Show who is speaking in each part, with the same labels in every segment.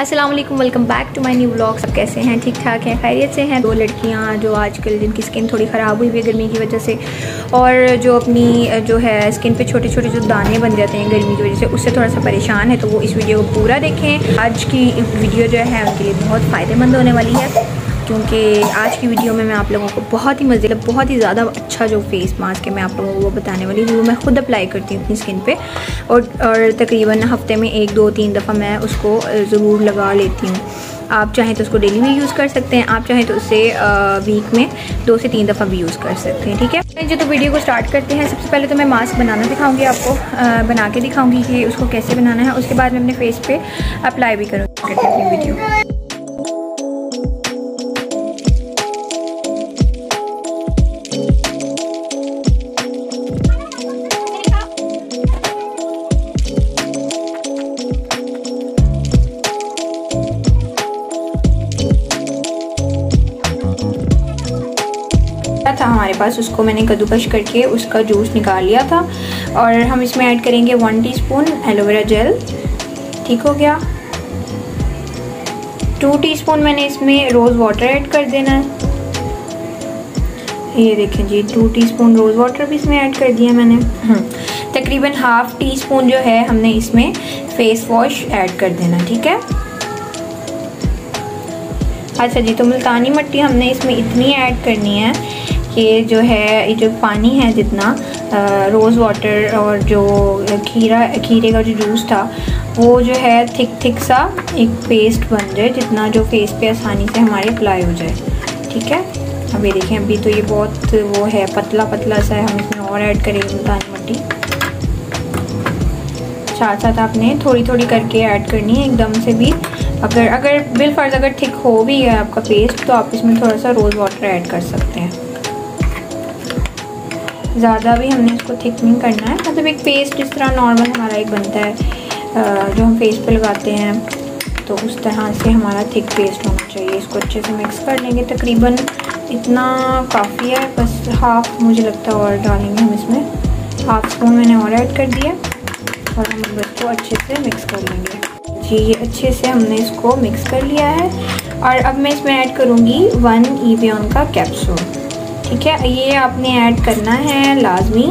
Speaker 1: अस्सलाम वालेकुम welcome back to my new blog सब कैसे हैं? ठीक ठाक हैं? खैरियत से हैं? दो लड़कियाँ जो आजकल जिनकी स्किन थोड़ी ख़राब हुई हुई है गर्मी की वजह से, और जो अपनी, जो है स्किन पे छोटे छोटे जो दाने बन जाते हैं गर्मी की वजह से, उससे थोड़ा सा परेशान है तो वो इस वीडियो को पूरा देखें। आज की वीडियो जो है, उनके लिए बहुत फ़ायदेमंद होने वाली है। क्योंकि आज की वीडियो में मैं आप लोगों को बहुत ही मज़े बहुत ही ज़्यादा अच्छा जो फेस मास्क है मैं आप लोगों को वो बताने वाली हूँ मैं ख़ुद अप्लाई करती हूँ अपनी स्किन पे। और और तकरीबन हफ़्ते में एक दो तीन दफ़ा मैं उसको ज़रूर लगा लेती हूँ। आप चाहें तो उसको डेली भी यूज़ कर सकते हैं आप चाहें तो उससे वीक में दो से तीन दफ़ा भी यूज़ कर सकते हैं ठीक है? जो तो वीडियो को स्टार्ट करते हैं सबसे पहले तो मैं मास्क बनाना दिखाऊँगी आपको आ, बना के दिखाऊँगी कि उसको कैसे बनाना है उसके बाद मैं अपने फेस पे अप्लाई भी करूँगी अपनी वीडियो था हमारे पास उसको मैंने कद्दूकश करके उसका जूस निकाल लिया था और हम इसमें ऐड करेंगे वन टीस्पून एलोवेरा जेल ठीक हो गया। टू टीस्पून मैंने इसमें रोज़ वाटर ऐड कर देना है। ये देखें जी टू टीस्पून रोज़ वाटर भी इसमें ऐड कर दिया मैंने। हम्म, तकरीबन हाफ़ टी स्पून जो है हमने इसमें फेस वॉश ऐड कर देना ठीक है? अच्छा जी तो मुल्तानी मिट्टी हमने इसमें इतनी ऐड करनी है कि जो है, ये जो पानी है जितना रोज़ वाटर और जो खीरा, खीरे का जो जूस था, वो जो है थिक थिक सा एक पेस्ट बन जाए, जितना जो फेस पे आसानी से हमारे अप्लाई हो जाए। ठीक है? अभी देखें, अभी तो ये बहुत वो है, पतला पतला सा है, हम इसमें और ऐड करेंगे मुल्तानी मट्टी। साथ साथ आपने थोड़ी थोड़ी करके ऐड करनी है, एकदम से भी। अगर अगर बिल फ़र्ज़ अगर थिक हो भी है आपका पेस्ट तो आप इसमें थोड़ा सा रोज़ वाटर ऐड कर सकते हैं। ज़्यादा भी हमने इसको थिक नहीं करना है। मतलब एक पेस्ट जिस तरह नॉर्मल हमारा एक बनता है जो हम फेस पे लगाते हैं। तो उस तरह से हमारा थिक पेस्ट होना चाहिए। इसको अच्छे से मिक्स कर लेंगे। तकरीबन इतना काफ़ी है, बस हाफ़ मुझे लगता है और डालेंगे हम इसमें। हाफ़ स्पून मैंने और ऐड कर दिया और हम इसको अच्छे से मिक्स कर लेंगे। जी, ये अच्छे से हमने इसको मिक्स कर लिया है। और अब मैं इसमें ऐड करूँगी वन ईवियन का कैप्सूल ठीक है, ये आपने ऐड करना है लाजमी।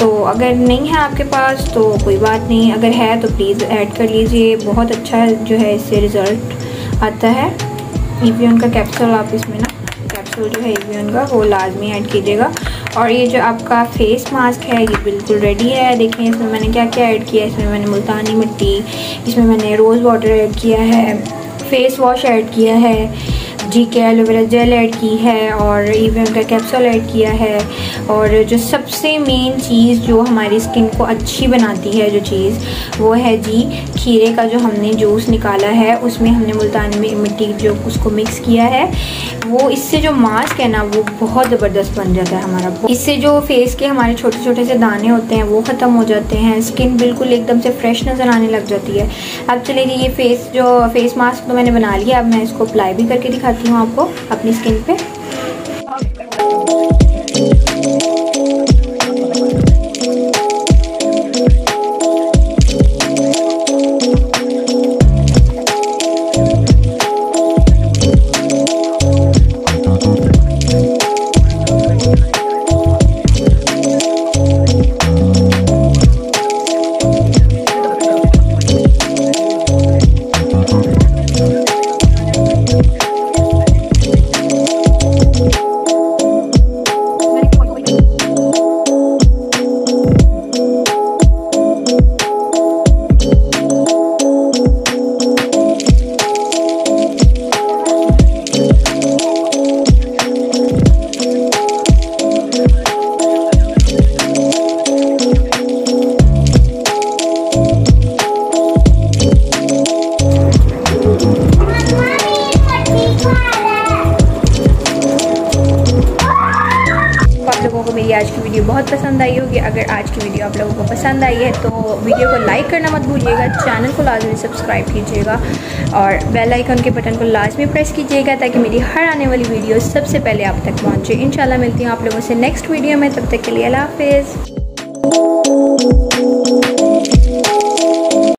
Speaker 1: तो अगर नहीं है आपके पास तो कोई बात नहीं। अगर है तो प्लीज़ ऐड कर लीजिए। बहुत अच्छा जो है इससे रिज़ल्ट आता है। ईवीएन का कैप्सूल आप इसमें ना कैप्सूल जो है ईवीएन का, वो लाजमी ऐड कीजिएगा। और ये जो आपका फेस मास्क है, ये बिल्कुल रेडी है। देखें इसमें मैंने क्या क्या ऐड किया है? इसमें मैंने मुल्तानी मिट्टी, इसमें मैंने रोज़ वाटर ऐड किया है फेस वॉश ऐड किया है। जी के एलोवेरा जेल ऐड की है और इवन का कैप्सूल ऐड किया है। और जो सबसे मेन चीज़ जो हमारी स्किन को अच्छी बनाती है, जो चीज़, वो है जी खीरे का जो हमने जूस निकाला है, उसमें हमने मुल्तानी में मिट्टी जो उसको मिक्स किया है। वो इससे जो मास्क है ना, वो बहुत ज़बरदस्त बन जाता है हमारा। इससे जो फेस के हमारे छोटे छोटे से दाने होते हैं, वो ख़त्म हो जाते हैं। स्किन बिल्कुल एकदम से फ्रेश नज़र आने लग जाती है। अब चलिए ये फेस जो फेस मास्क तो मैंने बना लिया, अब मैं इसको अप्लाई भी करके दिखाती दिखाती हूँ आपको अपनी स्किन पे। पसंद आई होगी। अगर आज की वीडियो आप लोगों को पसंद आई है तो वीडियो को लाइक करना मत भूलिएगा चैनल को लाजमी सब्सक्राइब कीजिएगा और बेल आइकन के बटन को लाजमी प्रेस कीजिएगा ताकि मेरी हर आने वाली वीडियो सबसे पहले आप तक पहुँचे। इन मिलती हूँ आप लोगों से नेक्स्ट वीडियो में, तब तक के लिए अला हाफिज़।